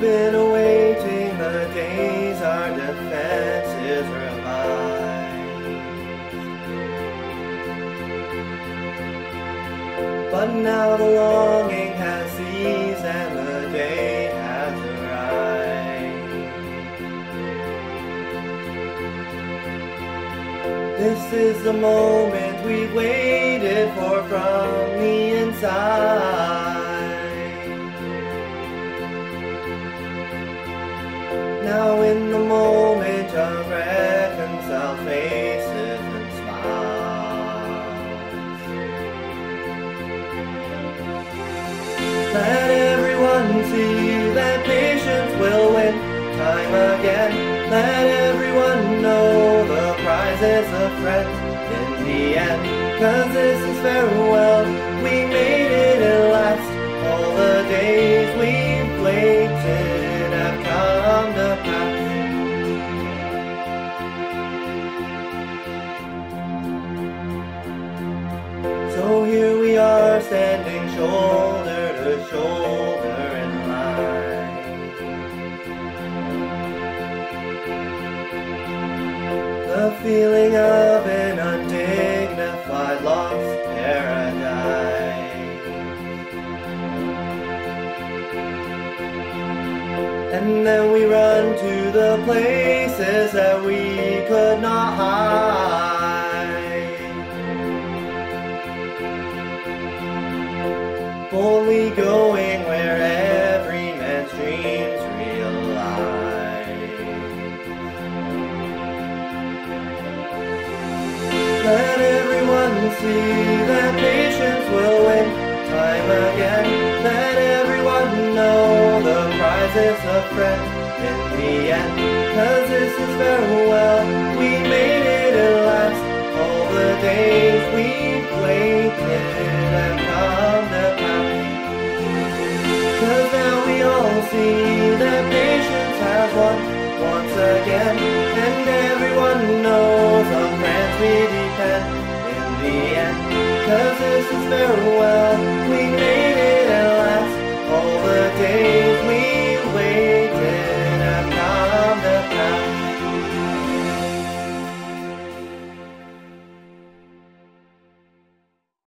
Been awaiting the days our defense is revived. But now the longing has ceased and the day has arrived. This is the moment we've waited for from the inside. The moment of reconciled faces and smiles Let everyone see that patience will win time again. Let everyone know the prize is a friend in the end. Cause this is farewell, are standing shoulder to shoulder in line. The feeling of an undignified lost paradise. And then we run to the places that we could not hide. Boldly going where every man's dreams realize. Let everyone see that patience will win time again. Let everyone know the prize is a friend in the end. Cause this is farewell, we made it at last. All the days we've waited have come see that patience has won once again. And everyone knows on friends we depend in the end. Cause this is farewell,